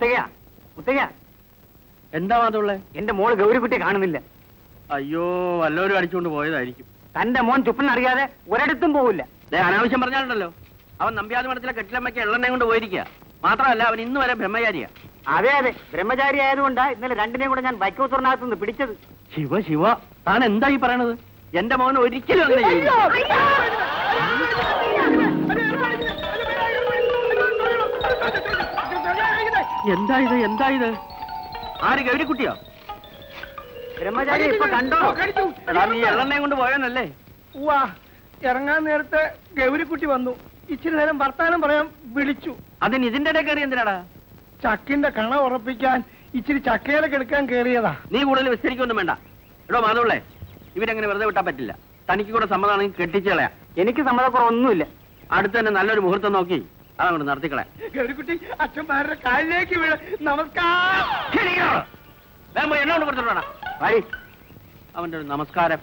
മുത്തയ്യ എന്താ മാതുള്ള എന്റെ മോൾ ഗൗരിക്കുട്ടിയെ കാണുന്നില്ല അയ്യോ വല്ലവരും അടിച്ചുകൊണ്ട് പോയതായിരിക്കും തന്റെ മോൻ ചുപ്പനറിയാതെ ഒരിടത്തും പോവില്ല അനാവശ്യം പറഞ്ഞാലുണ്ടല്ലോ അവൻ നമ്പ്യാതി മഠത്തിലെ കെട്ടിലമ്മയ്ക്ക് എള്ളെണ്ണയും കൊണ്ട് പോയിരിക്കുക മാത്രമല്ല അവൻ ഇന്ന് വരെ ബ്രഹ്മചാരിയാ അതെ അതെ ബ്രഹ്മചാരി ആയതുകൊണ്ടാ ഇന്നലെ രണ്ടിനെയും കൂടെ ഞാൻ ബൈക്കോത്തറിനകത്ത് നിന്ന് പിടിച്ചത് ശിവ ശിവ താൻ എന്താ ഈ പറയണത് എന്റെ മോൻ ഒരിക്കലും അങ്ങനെ ചെയ്യില്ല എന്താ ഇത്? എന്താ ഇത്? ആര് ഗൗരിക്കുട്ടിയോ? ബ്രഹ്മചാരി ഇപ്പൊ കണ്ടോ? എടാ നീ എള്ളെണ്ണയും കൊണ്ട് പോയെന്നല്ലേ? ഉവാ ഇറങ്ങാൻ നേരത്തെ ഗൗരിക്കുട്ടി വന്നു. ഇച്ചിരി നേരം വർത്താനം പറയാൻ വിളിച്ചു. അതിന് ഇതിന്റെ ഇടയിൽ കയറി എന്തിനാടാ? ചക്കിന്റെ കണ ഉറപ്പിക്കാൻ ഇച്ചിരി ചക്കയിലൊക്കെ എടുക്കാൻ കയറിയതാ. നീ കൂടുതൽ വിസ്തരിക്കൊന്നും വേണ്ട. എടോ മാധവളെ ഇവരങ്ങനെ വെറുതെ വിട്ടാൻ പറ്റില്ല. തനിക്ക് കൂടെ സമ്മതമാണെങ്കിൽ കെട്ടിച്ചളയാ. എനിക്ക് സമ്മതക്കുറവൊന്നുമില്ല. അടുത്ത് തന്നെ നല്ലൊരു മുഹൂർത്തം നോക്കി. അതങ്ങോട്ട് നടത്തിക്കളയാം അച്ഛൻ അച്ഛന്മാരുടെ കാലിലേക്ക് വീഴ നമസ്കാരം. എന്നോട് കൊടുത്തിട്ടാണ് അവന്റെ ഒരു നമസ്കാരം.